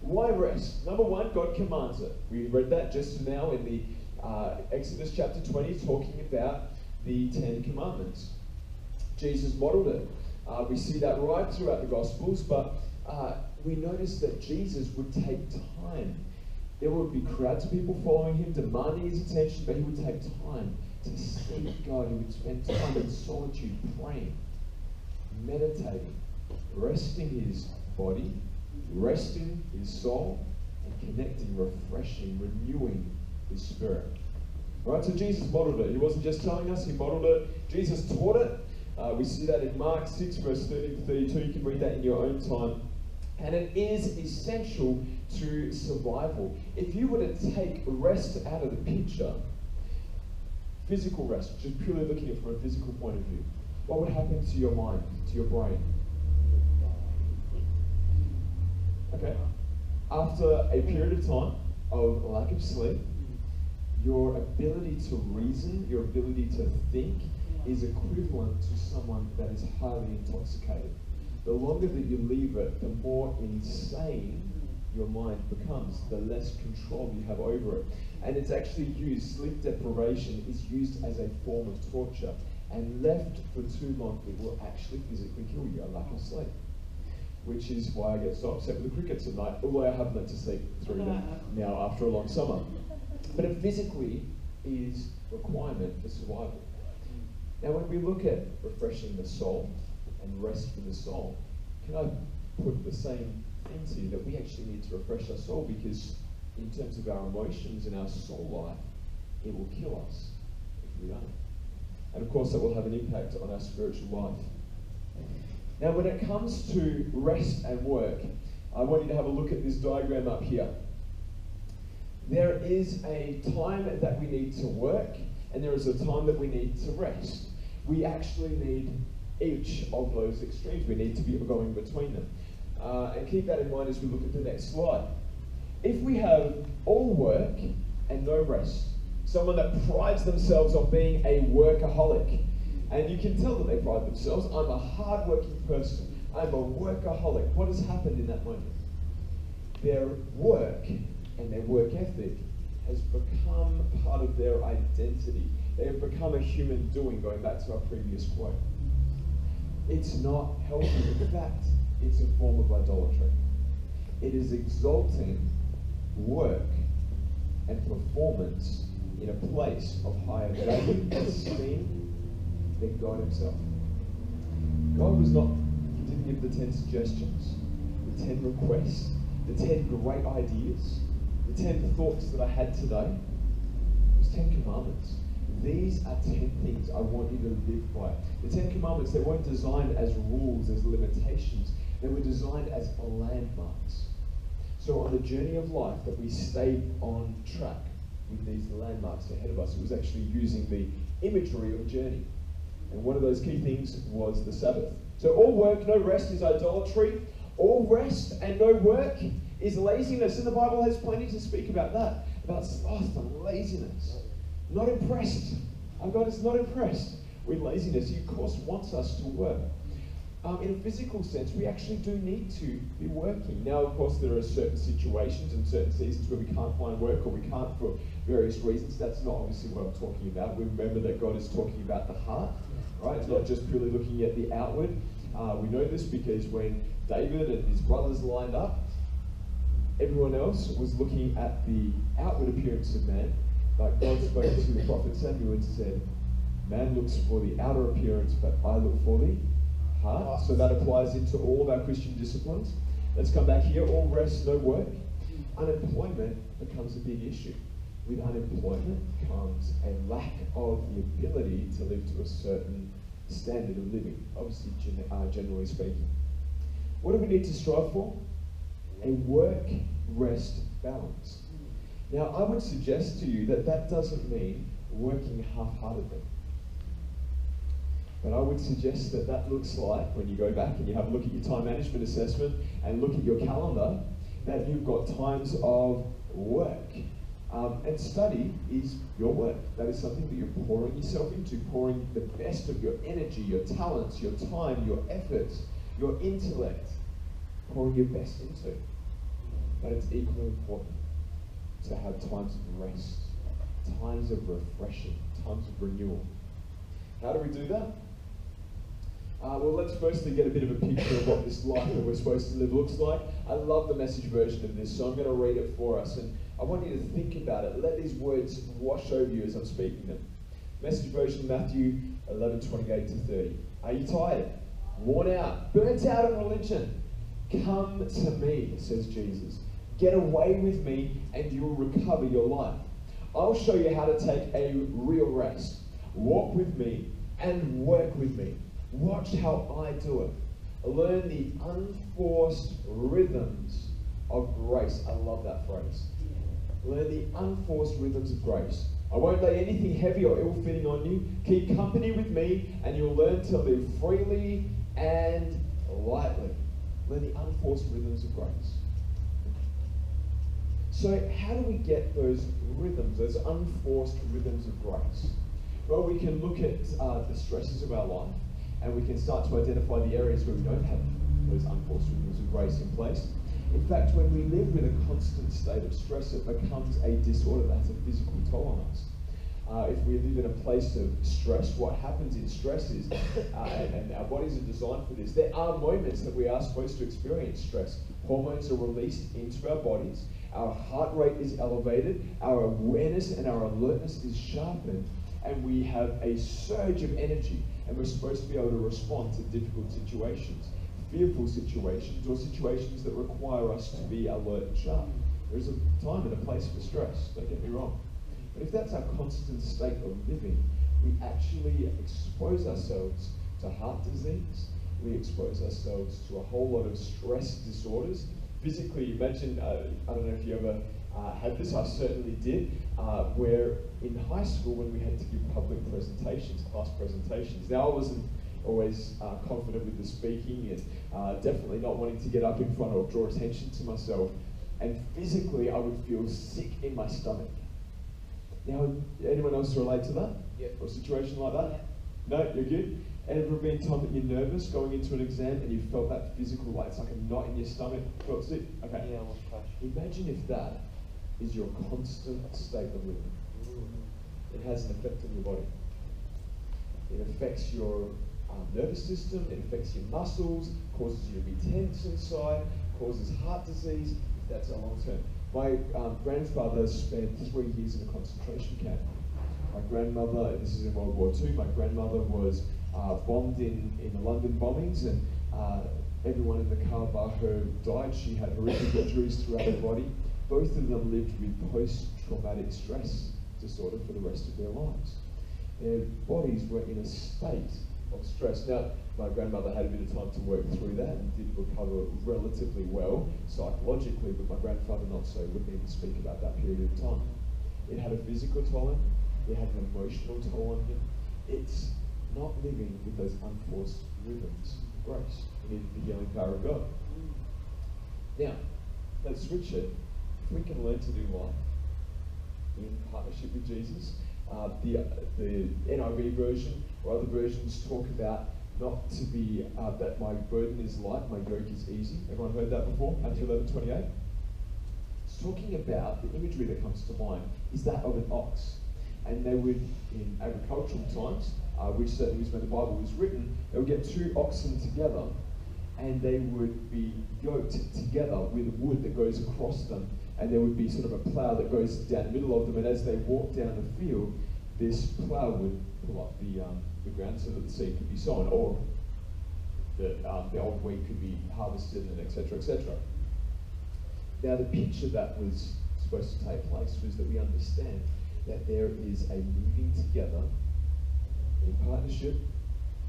Why rest? Number one, God commands it. We read that just now in the uh, Exodus chapter 20, talking about the Ten Commandments. Jesus modeled it. Uh, we see that right throughout the Gospels, but uh, we notice that Jesus would take time. There would be crowds of people following him, demanding his attention, but he would take time to seek God. He would spend time in solitude, praying, meditating, resting his body, resting his soul, and connecting, refreshing, renewing his spirit. Right, so Jesus modeled it. He wasn't just telling us, he modeled it. Jesus taught it. Uh, we see that in Mark 6, verse 30 to 32. You can read that in your own time. And it is essential to survival. If you were to take rest out of the picture, physical rest, just purely looking at it from a physical point of view, what would happen to your mind, to your brain? Okay? After a period of time of lack of sleep, your ability to reason, your ability to think, is equivalent to someone that is highly intoxicated. The longer that you leave it, the more insane your mind becomes, the less control you have over it. And it's actually used, sleep deprivation is used as a form of torture. And left for too long, it will actually physically kill you, a lack of sleep. Which is why I get so upset with the crickets at night, although I have learned to sleep through them <laughs> now after a long summer. But it physically is requirement for survival. Now, when we look at refreshing the soul and rest for the soul, can I put the same thing to you that we actually need to refresh our soul because, in terms of our emotions and our soul life, it will kill us if we don't. And of course, that will have an impact on our spiritual life. Now, when it comes to rest and work, I want you to have a look at this diagram up here. There is a time that we need to work, and there is a time that we need to rest. We actually need each of those extremes. We need to be going between them. Uh, and keep that in mind as we look at the next slide. If we have all work and no rest, someone that prides themselves on being a workaholic, and you can tell that they pride themselves, I'm a hardworking person, I'm a workaholic. What has happened in that moment? Their work and their work ethic has become part of their identity. They have become a human doing, going back to our previous quote. It's not healthy. In fact, it's a form of idolatry. It is exalting work and performance in a place of higher value and esteem than God Himself. God was not, He didn't give the ten suggestions, the ten requests, the ten great ideas, the ten thoughts that I had today. Was ten commandments. These are ten things I want you to live by. The Ten Commandments, they weren't designed as rules, as limitations. They were designed as landmarks. So on the journey of life, that we stayed on track with these landmarks ahead of us. It was actually using the imagery of journey. And one of those key things was the Sabbath. So all work, no rest is idolatry. All rest and no work is laziness. And the Bible has plenty to speak about that, about sloth and laziness. Not impressed. Our God is not impressed with laziness. He, of course, wants us to work. Um, in a physical sense, we actually do need to be working. Now, of course, there are certain situations and certain seasons where we can't find work or we can't for various reasons. That's not obviously what I'm talking about. We remember that God is talking about the heart, right? It's not just purely looking at the outward. Uh, we know this because when David and his brothers lined up, everyone else was looking at the outward appearance of man. Like God spoke to the prophet Samuel and said, Man looks for the outer appearance, but I look for the heart. So that applies into all of our Christian disciplines. Let's come back here. All rest, no work. Unemployment becomes a big issue. With unemployment comes a lack of the ability to live to a certain standard of living, obviously, uh, generally speaking. What do we need to strive for? A work rest balance. Now, I would suggest to you that that doesn't mean working half heartedly. But I would suggest that that looks like, when you go back and you have a look at your time management assessment and look at your calendar, that you've got times of work. Um, and study is your work. That is something that you're pouring yourself into, pouring the best of your energy, your talents, your time, your efforts, your intellect, pouring your best into. But it's equally important to have times of rest, times of refreshing, times of renewal. How do we do that? Uh, well, let's firstly get a bit of a picture of what this life that we're supposed to live looks like. I love the message version of this, so I'm going to read it for us. And I want you to think about it. Let these words wash over you as I'm speaking them. Message version, Matthew 11, 28 to 30. Are you tired? Worn out? Burnt out in religion? Come to me, says Jesus. Get away with me and you will recover your life. I'll show you how to take a real rest. Walk with me and work with me. Watch how I do it. Learn the unforced rhythms of grace. I love that phrase. Learn the unforced rhythms of grace. I won't lay anything heavy or ill fitting on you. Keep company with me, and you'll learn to live freely and lightly. Learn the unforced rhythms of grace. So, how do we get those rhythms, those unforced rhythms of grace? Well, we can look at uh, the stresses of our life and we can start to identify the areas where we don't have those unforced rhythms of grace in place. In fact, when we live with a constant state of stress, it becomes a disorder that has a physical toll on us. Uh, if we live in a place of stress, what happens in stress is, uh, and, our bodies are designed for this, there are moments that we are supposed to experience stress. Hormones are released into our bodies, our heart rate is elevated, our awareness and our alertness is sharpened, and we have a surge of energy, and we're supposed to be able to respond to difficult situations, fearful situations, or situations that require us to be alert and sharp. There's a time and a place for stress, don't get me wrong. If that's our constant state of living, we actually expose ourselves to heart disease, we expose ourselves to a whole lot of stress disorders. Physically, imagine, uh, I don't know if you ever uh, had this, I certainly did, uh, where in high school when we had to give public presentations, class presentations, now I wasn't always uh, confident with the speaking and uh, definitely not wanting to get up in front or draw attention to myself. And physically, I would feel sick in my stomach. Now, anyone else relate to that? Yep. Or a situation like that? No, you're good? Ever been time that you're nervous going into an exam and you felt that physical, like it's like a knot in your stomach? Felt sick? Okay. Yeah, crushed. Imagine if that is your constant state of living. It has an effect on your body. It affects your um, nervous system, it affects your muscles, causes you to be tense inside, causes heart disease. That's a long term. My um, grandfather spent three years in a concentration camp. My grandmother, this is in World War II, my grandmother was uh, bombed in, in the London bombings and uh, everyone in the car bar her died. She had horrific injuries throughout her body. Both of them lived with post-traumatic stress disorder for the rest of their lives. Their bodies were in a state of stress. Now, my grandmother had a bit of time to work through that and did recover relatively well psychologically, but my grandfather not so, wouldn't even speak about that period of time. It had a physical toll on him, it had an emotional toll on him. It's not living with those unforced rhythms of grace. Need the healing power of God. Now, let's switch it. If we can learn to do life in partnership with Jesus, uh, the, the NIV version or other versions talk about not to be, uh, that my burden is light, my yoke is easy. Everyone heard that before? Matthew 11, 28? It's talking about, the imagery that comes to mind is that of an ox. And they would, in agricultural times, uh, which certainly was when the Bible was written, they would get two oxen together and they would be yoked together with wood that goes across them, and there would be sort of a plough that goes down the middle of them, and as they walk down the field, this plough would pull up the, um, the ground so that the seed could be sown, or the, um, the old wheat could be harvested, and etc. etc. Now, the picture that was supposed to take place was that we understand that there is a moving together in partnership,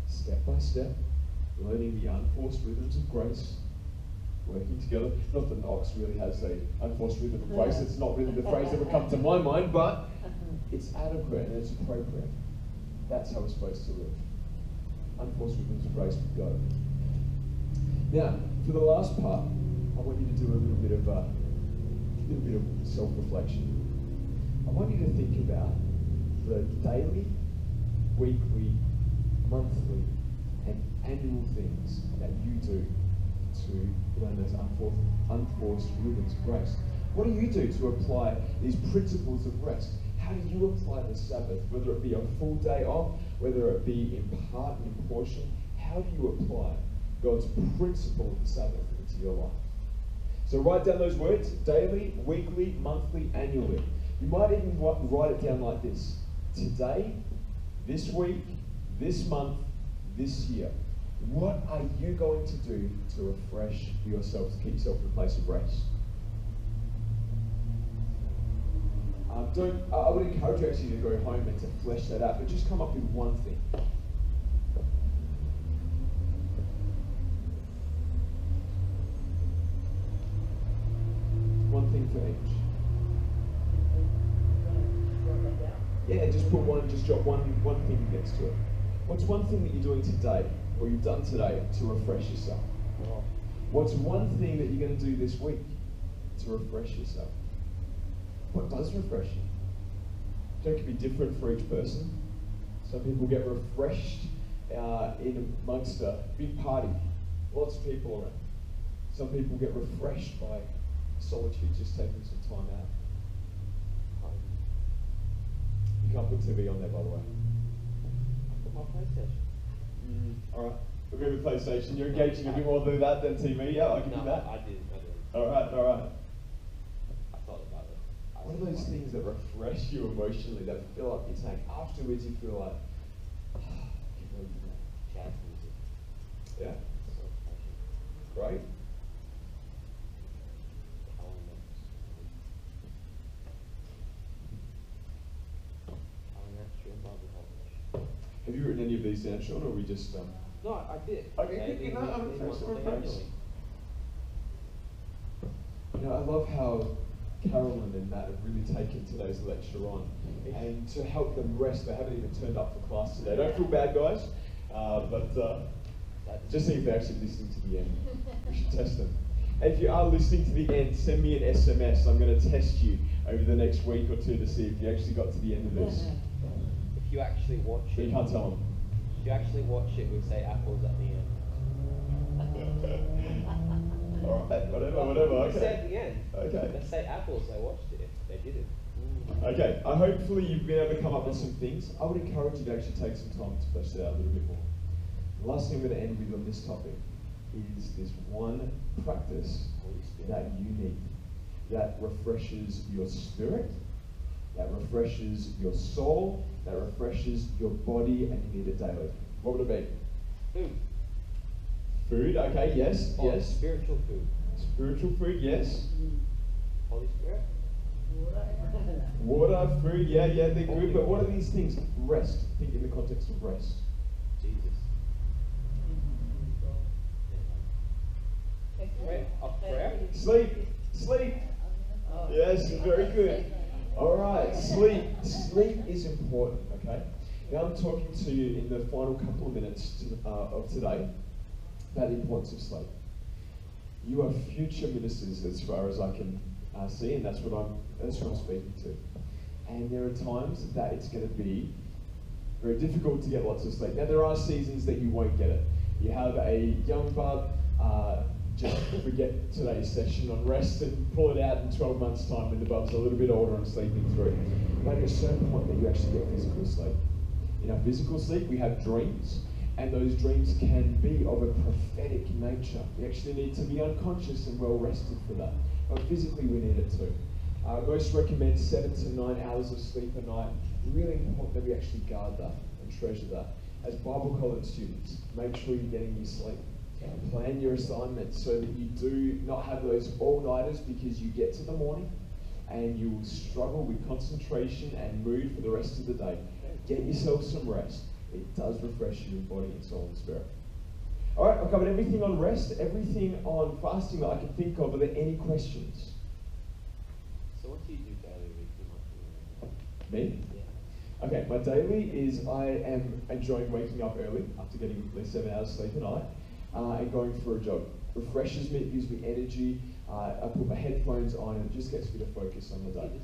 step by step, learning the unforced rhythms of grace, working together. Not that Knox really has a unforced rhythm of grace. It's not really the <laughs> phrase that would come to my mind, but it's adequate and it's appropriate. That's how we're supposed to live. Unforced rhythms of grace would go. Now, for the last part, I want you to do a little bit of a little bit of self-reflection. I want you to think about the daily, weekly, monthly, and annual things that you do to those unforced, unforced rhythms of grace. What do you do to apply these principles of rest? How do you apply the Sabbath, whether it be a full day off, whether it be in part, and in portion? How do you apply God's principle of the Sabbath into your life? So write down those words daily, weekly, monthly, annually. You might even write it down like this today, this week, this month, this year. What are you going to do to refresh yourself, to keep yourself in a place of rest? Um, don't, I would encourage you actually to go home and to flesh that out, but just come up with one thing. One thing for each. Yeah, just put one, just drop one, one thing next to it. What's one thing that you're doing today, or you've done today, to refresh yourself? What's one thing that you're going to do this week to refresh yourself? What does refresh you? It can be different for each person. Some people get refreshed uh, in amongst a big party, lots of people around. Some people get refreshed by solitude, just taking some time out. You can't put TV on there, by the way. I put my PlayStation. Mm, all right. We'll go with PlayStation. You're engaging a bit more than that than TV. Yeah, I can no, do that. I did. I did. All right, all right. I thought about it. I What are those like- things that refresh you emotionally that fill up your tank? Afterwards, you feel like, "Ah, <sighs> I can really do that." Jazz music. Yeah, So refreshing. great. Elements. Elements, shrimp, Bible college. Have any of these down, Sean, or we just um? No, I did. Okay, Daily, you know, I'm weekly, impressed, I'm monthly, impressed. annually. You know, I love how Carolyn and Matt have really taken today's lecture on, and to help them rest, they haven't even turned up for class today. Don't feel bad, guys, uh, but uh, just see if they're actually listening to the end. We should test them. And if you are listening to the end, send me an SMS. I'm going to test you over the next week or two to see if you actually got to the end of this. If you actually watch But it, you can't tell them. You actually watch it, we say apples at the end. <laughs> All right, whatever, whatever. We say at Okay. the end. Okay. Let's say apples. I watched it. They did it. Okay, uh, hopefully you've been able to come up with some things. I would encourage you to actually take some time to flesh that out a little bit more. The last thing I'm going to end with on this topic is this one practice that you need that refreshes your spirit, that refreshes your soul, that refreshes your body, and you need it daily. What would it be? Food. Food, okay, yes, Oh, yes. Spiritual food. Spiritual food, yes. Mm. Holy Spirit. Water, Water, food, yeah, yeah, they're good. But what are these things? Rest. Think in the context of rest. Jesus. Mm-hmm. Wait, a prayer? Sleep, sleep. Yes, very good. All right, sleep. Sleep is important. Okay. Now I'm talking to you in the final couple of minutes to, uh, of today about the importance of sleep. You are future ministers, as far as I can uh, see, and that's what I'm. That's what I'm speaking to. And there are times that it's going to be very difficult to get lots of sleep. Now there are seasons that you won't get it. You have a young bub. Uh, just forget today's session on rest and pull it out in 12 months' time when the bub's a little bit older and sleeping through. But at a certain point that you actually get physical sleep. In our physical sleep, we have dreams, And those dreams can be of a prophetic nature. We actually need to be unconscious and well rested for that. But physically, we need it too. Uh, most recommend seven to nine hours of sleep a night. Really important that we actually guard that and treasure that. As Bible college students, make sure you're getting your sleep. Plan your assignments so that you do not have those all-nighters because you get to the morning and you will struggle with concentration and mood for the rest of the day. Get yourself some rest. It does refresh your body and soul and spirit. All right, I've covered everything on rest, everything on fasting that I can think of. Are there any questions? So what do you do daily, weekly? Me? Yeah. Okay, my daily is I am enjoying waking up early after getting at least seven hours of sleep a night uh, and going for a jog. Refreshes me, gives me energy. Uh, I put my headphones on and it just gets me to focus on the day.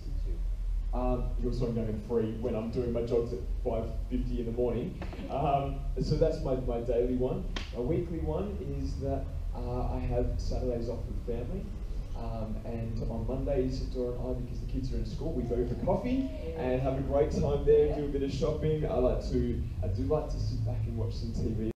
Um, also going free when I'm doing my jogs at 5.50 in the morning. Um, so that's my, my daily one. My weekly one is that uh, I have Saturdays off with family. Um, and on Mondays, Dora and I, because the kids are in school, we go for coffee and have a great time there, do a bit of shopping. I like to, I do like to sit back and watch some TV